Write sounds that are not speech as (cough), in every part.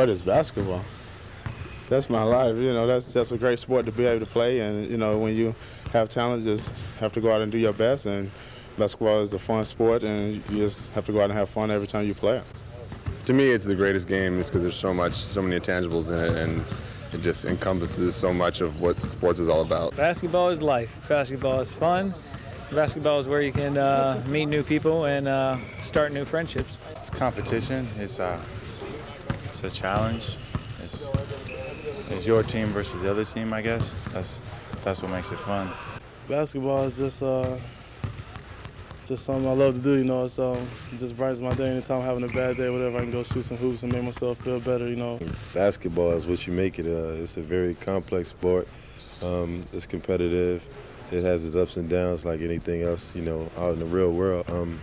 What is basketball? That's my life. You know, that's just a great sport to be able to play. And, you know, when you have talent, just have to go out and do your best. And basketball is a fun sport, and you just have to go out and have fun every time you play it. To me, it's the greatest game just because there's so much, so many intangibles in it, and it just encompasses so much of what sports is all about. Basketball is life. Basketball is fun. Basketball is where you can uh, meet new people and uh, start new friendships. It's competition. It's, uh, it's a challenge. It's, it's your team versus the other team, I guess. That's, that's what makes it fun. Basketball is just uh, just something I love to do, you know. It's um, just brightens my day. Anytime I'm having a bad day, whatever, I can go shoot some hoops and make myself feel better, you know. Basketball is what you make it. Uh, it's a very complex sport. Um, it's competitive. It has its ups and downs like anything else, you know, out in the real world. Um,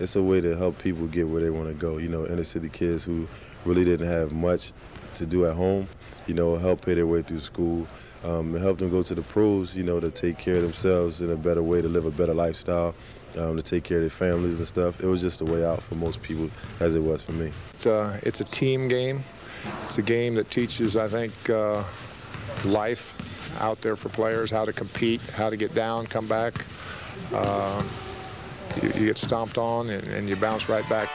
it's a way to help people get where they want to go. You know, inner city kids who really didn't have much to do at home, you know, help pay their way through school, um, help them go to the pros, you know, to take care of themselves in a better way, to live a better lifestyle, um, to take care of their families and stuff. It was just a way out for most people, as it was for me. It's, uh, it's a team game. It's a game that teaches, I think, uh, life out there for players, how to compete, how to get down, come back. Uh, you, you, get stomped on and, and you bounce right back.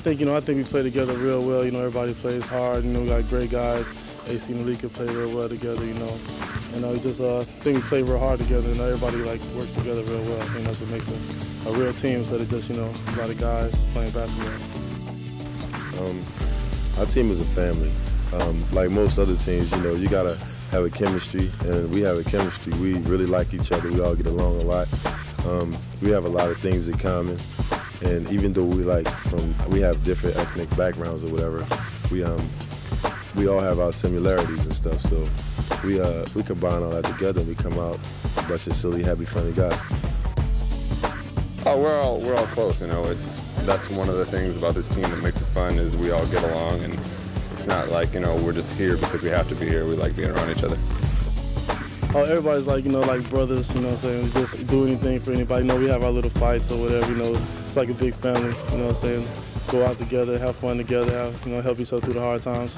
Think you know I think we play together real well. You know everybody plays hard. You know we got great guys. AC Malika play real well together. You know, and I just uh, think we play real hard together. And everybody like works together real well. I think that's what makes a, a real team instead of just you know a lot of guys playing basketball. Um, our team is a family. Um, like most other teams, you know, you gotta have a chemistry, and we have a chemistry. We really like each other. We all get along a lot. Um, we have a lot of things in common. And even though we like from we have different ethnic backgrounds or whatever, we um we all have our similarities and stuff. So we uh we combine all that together and we come out a bunch of silly, happy, funny guys. Oh, we're all we're all close. You know, it's that's one of the things about this team that makes it fun is we all get along and it's not like you know we're just here because we have to be here. We like being around each other. Oh, everybody's like, you know, like brothers, you know what I'm saying? Just do anything for anybody. You know, we have our little fights or whatever, you know. It's like a big family, you know what I'm saying? Go out together, have fun together, have, you know, help each other through the hard times.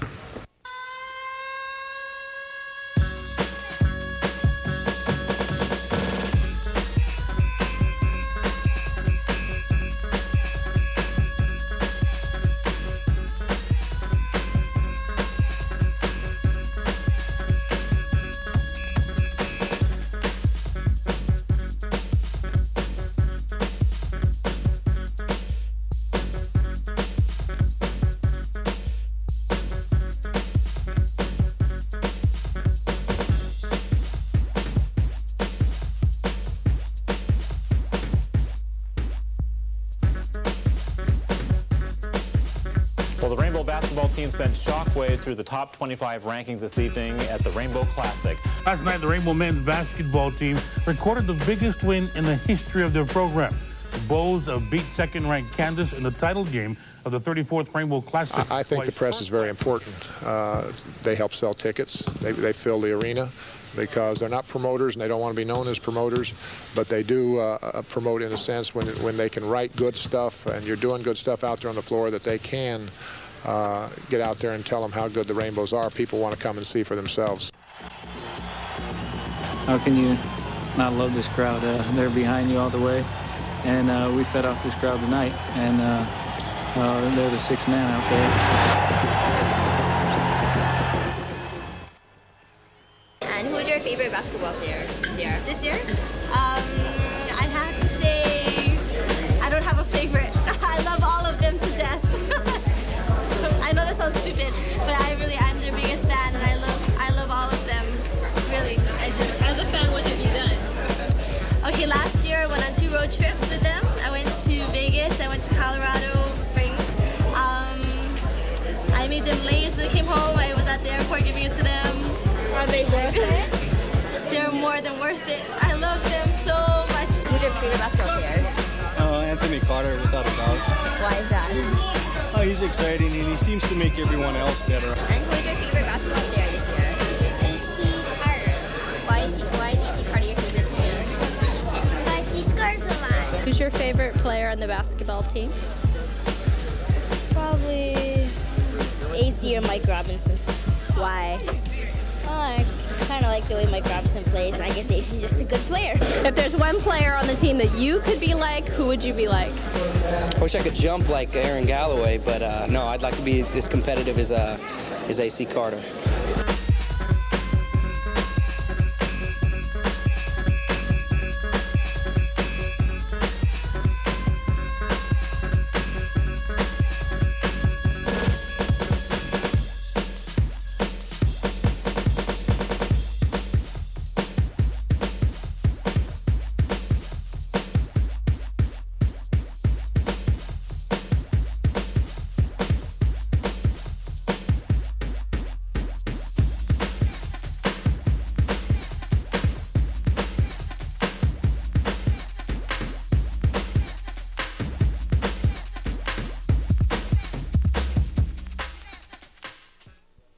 Team sent shockwaves through the top 25 rankings this evening at the Rainbow Classic. Last night, the Rainbow men's basketball team recorded the biggest win in the history of their program. The Bows beat second-ranked Kansas in the title game of the 34th Rainbow Classic. I think the press is very important. Uh, they help sell tickets. They, they fill the arena because they're not promoters and they don't want to be known as promoters, but they do uh, uh, promote in a sense when, when they can write good stuff and you're doing good stuff out there on the floor that they can uh, get out there and tell them how good the Rainbows are. People want to come and see for themselves. How can you not love this crowd? Uh, they're behind you all the way, and uh, we fed off this crowd tonight, and uh, they're the sixth man out there. More it. I love them so much. Who's your favorite basketball player? Uh, Anthony Carter, without a doubt. Why is that? Oh, he's exciting and he seems to make everyone else better. And who's your favorite basketball player this year? AC Carter. Why is he, why is AC Carter your favorite player? Because he scores a lot. Who's your favorite player on the basketball team? Probably AC or Mike Robinson. Why? I kind of like the way Mike Robinson plays. I guess he's just a good player. If there's one player on the team that you could be like, who would you be like? I wish I could jump like Erin Galloway, but uh, no, I'd like to be as competitive as, uh, as AC Carter.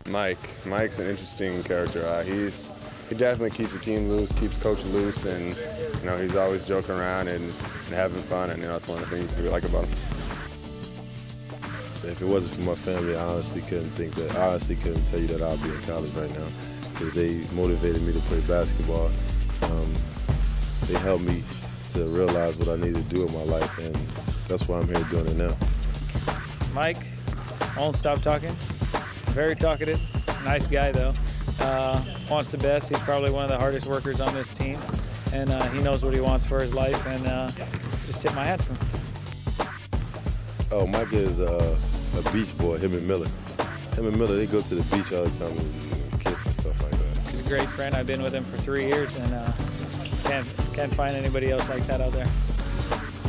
Mike. Mike's an interesting character. Uh, he's he definitely keeps the team loose, keeps coach loose, and you know he's always joking around and, and having fun, and you know that's one of the things we like about him. If it wasn't for my family, I honestly couldn't think that. I honestly couldn't tell you that I'd be in college right now because they motivated me to play basketball. Um, they helped me to realize what I needed to do in my life, and that's why I'm here doing it now. Mike, I won't stop talking. Very talkative. Nice guy, though. Uh, wants the best. He's probably one of the hardest workers on this team. And uh, he knows what he wants for his life. And uh, just tip my hat to him. Oh, Mike is uh, a beach boy, him and Miller. Him and Miller, they go to the beach all the time and kiss and stuff like that. He's a great friend. I've been with him for three years and uh, can't, can't find anybody else like that out there.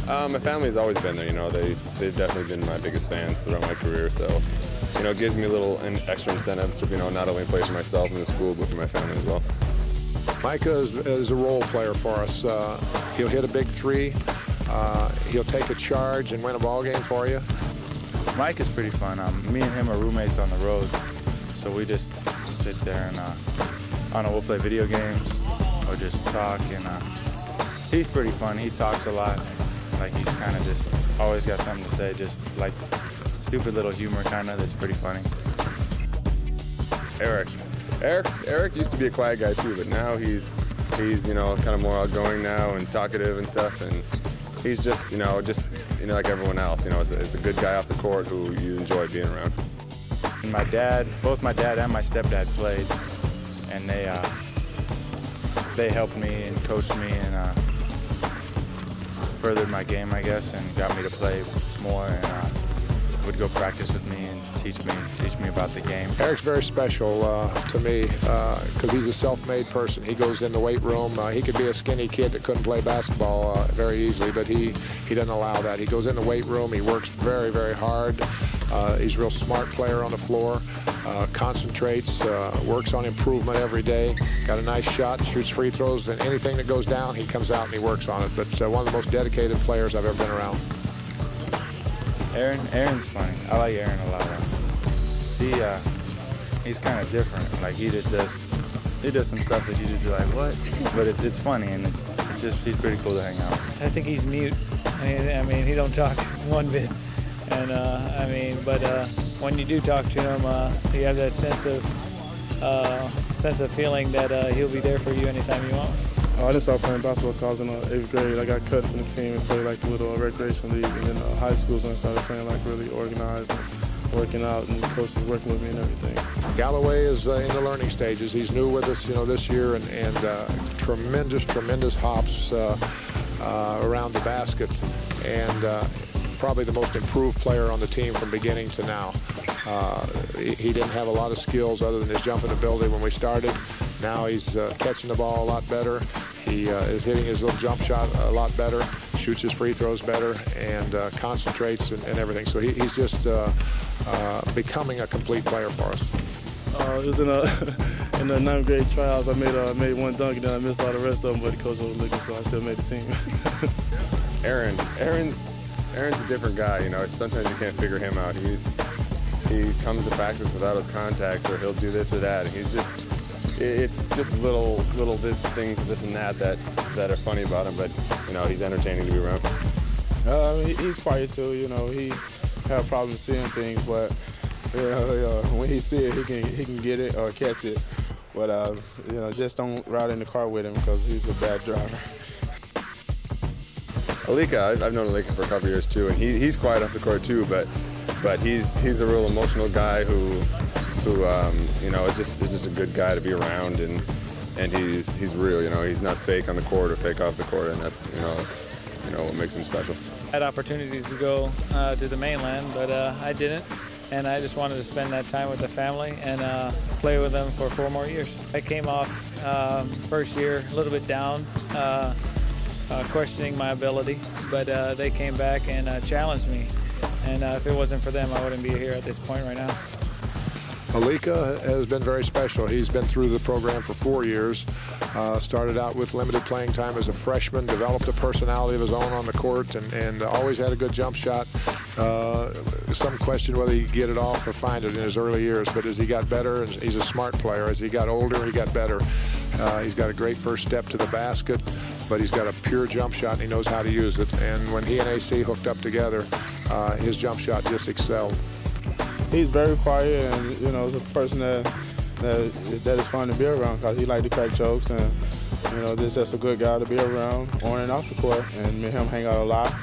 Uh, my family's always been there, you know. They, they've definitely been my biggest fans throughout my career, so you know, it gives me a little extra incentive to, you know, not only play for myself and the school, but for my family as well. Micah is, is a role player for us. Uh, he'll hit a big three. Uh, he'll take a charge and win a ball game for you. Mike is pretty fun. Um, me and him are roommates on the road, so we just sit there and, uh, I don't know, we'll play video games or just talk. And uh, he's pretty fun. He talks a lot. Like he's kind of just always got something to say, just like stupid little humor kind of that's pretty funny. Eric. Eric's, Eric used to be a quiet guy too, but now he's he's you know kind of more outgoing now and talkative and stuff, and he's just you know just you know like everyone else. You know, it's a, it's a good guy off the court who you enjoy being around. And my dad, both my dad and my stepdad played, and they uh, they helped me and coached me and uh, furthered my game, I guess, and got me to play more. And, uh, would go practice with me and teach me teach me about the game. Eric's very special uh, to me because uh, he's a self-made person. He goes in the weight room. Uh, he could be a skinny kid that couldn't play basketball uh, very easily, but he he doesn't allow that. He goes in the weight room. He works very very hard. Uh, he's a real smart player on the floor, uh, concentrates, works on improvement every day, got a nice shot, shoots free throws, and anything that goes down, he comes out and he works on it. But one of the most dedicated players I've ever been around. Erin, Erin's funny. I like Erin a lot. He, uh, he's kind of different. Like he just does, he does some stuff that you just be like, what? But it's it's funny and it's it's just he's pretty cool to hang out. I think he's mute. I mean, I mean he don't talk (laughs) one bit. And uh, I mean, but uh, when you do talk to him, uh, you have that sense of uh, sense of feeling that uh, he'll be there for you anytime you want. Uh, I didn't start playing basketball until I was in uh, eighth grade. I got cut from the team and played like the little recreation league. And then uh, high school, so I started playing like really organized and working out, and coaches working with me and everything. Galloway is uh, in the learning stages. He's new with us, you know, this year, and, and uh, tremendous, tremendous hops uh, uh, around the basket, and uh, probably the most improved player on the team from beginning to now. Uh, he, he didn't have a lot of skills other than his jumping ability when we started. Now he's uh, catching the ball a lot better. He uh, is hitting his little jump shot a lot better, shoots his free throws better, and uh, concentrates and, and everything. So he, he's just uh, uh, becoming a complete player for us. Uh, it was in, a, (laughs) in the ninth grade tryouts. I made uh, made one dunk and then I missed all the rest of them, but the coach was looking, so I still made the team. (laughs) Erin, Erin's Erin's a different guy. You know, sometimes you can't figure him out. He's he comes to practice without his contacts, or he'll do this or that. And he's just it's just little little this things, this and that that that are funny about him. But you know, he's entertaining to be around. Uh, he- he's quiet too. You know, he have problems seeing things, but you know, when he see it, he can he can get it or catch it. But uh, you know, just don't ride in the car with him because he's a bad driver. Alika, I've, I've known Alika for a couple years too, and he, he's quiet off the court too, but but he's he's a real emotional guy who who um, you know is just is just a good guy to be around, and and he's he's real. You know, he's not fake on the court or fake off the court, and that's you know you know what makes him special. I had opportunities to go uh, to the mainland, but uh, I didn't. And I just wanted to spend that time with the family and uh, play with them for four more years. I came off um, first year a little bit down, uh, uh, questioning my ability, but uh, they came back and challenged me. And if it wasn't for them, I wouldn't be here at this point right now. Alika has been very special. He's been through the program for four years. Uh, started out with limited playing time as a freshman, developed a personality of his own on the court, and, and always had a good jump shot. Uh, some question whether he could get it off or find it in his early years, but as he got better, he's a smart player. As he got older, he got better. Uh, he's got a great first step to the basket, but he's got a pure jump shot, and he knows how to use it. And when he and AC hooked up together, uh, his jump shot just excelled. He's very quiet and you know, is a person that that is, that is fun to be around because he like to crack jokes and you know, this just a good guy to be around on and off the court. And me and him hang out a lot,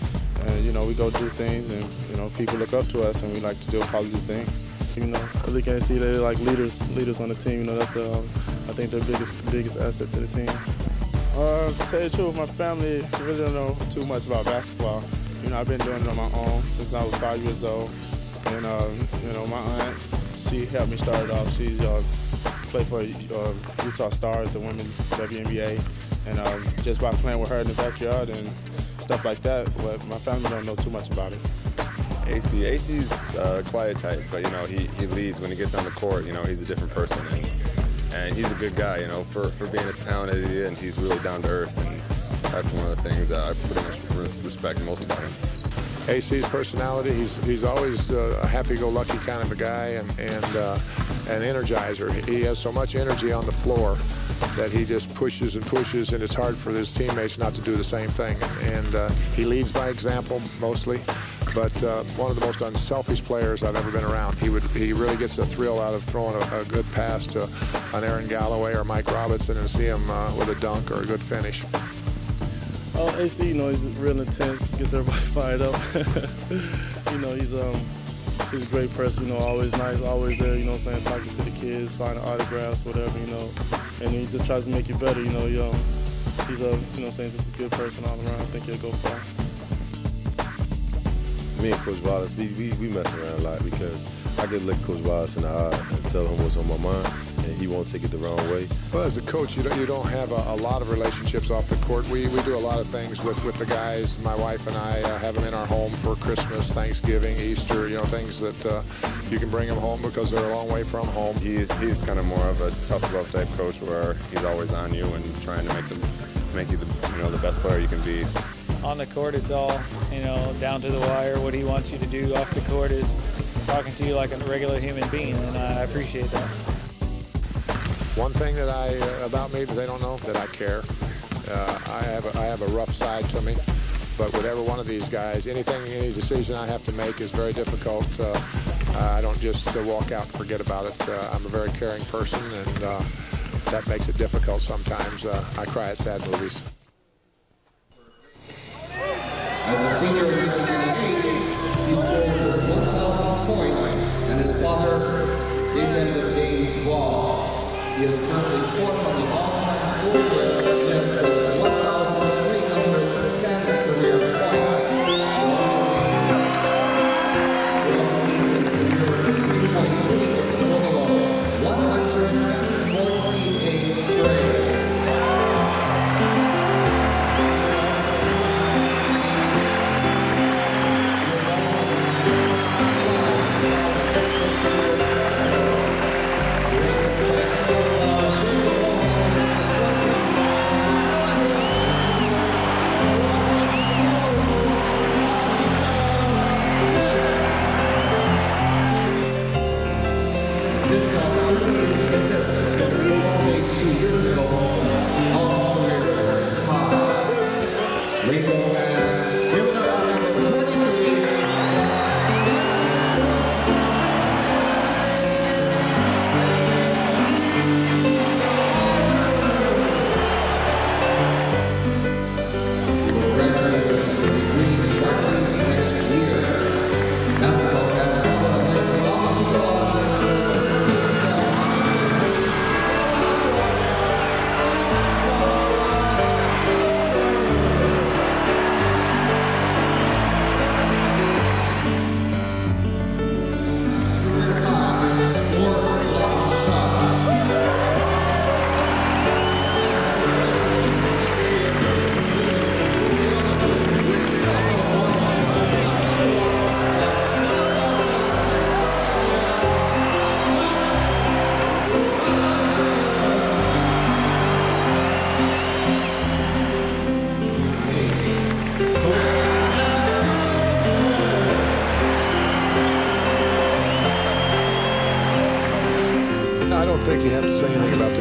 and you know, we go do things, and you know, people look up to us, and we like to do positive things. You know, look and see they're like leaders, leaders on the team. You know, that's the, um, I think their biggest, biggest asset to the team. Uh, to tell you the truth, my family really don't know too much about basketball. You know, I've been doing it on my own since I was five years old. And, uh, you know, my aunt, she helped me start it off. She uh, played for uh, Utah Starzz, the women's WNBA. And uh, just by playing with her in the backyard and stuff like that, but my family don't know too much about it. AC, AC's uh, quiet type, but you know he, he leads when he gets on the court. You know he's a different person, and, and he's a good guy. You know for, for being as talented as he is, and he's really down to earth, and that's one of the things that I pretty much respect most about him. AC's personality, he's he's always uh, a happy-go-lucky kind of a guy and and uh, an energizer. He has so much energy on the floor that he just pushes and pushes, and it's hard for his teammates not to do the same thing. And uh, he leads by example mostly, but uh, one of the most unselfish players I've ever been around. He would he really gets a thrill out of throwing a, a good pass to an Erin Galloway or Mike Robinson and see him uh, with a dunk or a good finish. Oh, AC, you know, he's real intense, gets everybody (laughs) fired up. (laughs) you know, he's um, he's a great person. You know, always nice, always there. You know, what I'm saying talking to the kids, signing autographs, whatever. You know, and he just tries to make you better. You know, he, um, he's a, you know, I'm saying just a good person all around. I think he'll go far. Me and Coach Wallace, we, we, we mess around a lot because I get look Coach Wallace in the eye and tell him what's on my mind. And he won't take it the wrong way. Well, as a coach, you don't, you don't have a, a lot of relationships off the court. We, we do a lot of things with, with the guys. My wife and I uh, have them in our home for Christmas, Thanksgiving, Easter, you know, things that uh, you can bring them home because they're a long way from home. He's, he's kind of more of a tough love type coach where he's always on you and trying to make, them, make you the, you know, the best player you can be. On the court, it's all, you know, down to the wire. What he wants you to do off the court is talking to you like a regular human being, and I appreciate that. One thing that I uh, about me that they don't know that I care. Uh, I have a, I have a rough side to me, but with every one of these guys, anything, any decision I have to make is very difficult. Uh, I don't just uh, walk out and forget about it. Uh, I'm a very caring person, and uh, that makes it difficult sometimes. I cry at sad movies. As a senior in 1998, he scored his 1,000th point, and his father. Is currently fourth on the all-time score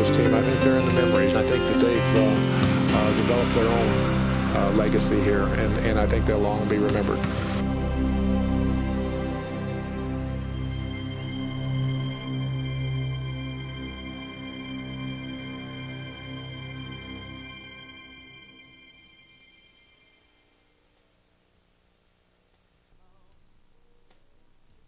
this team. I think they're in the memories. I think that they've uh, uh, developed their own uh, legacy here, and, and I think they'll long be remembered.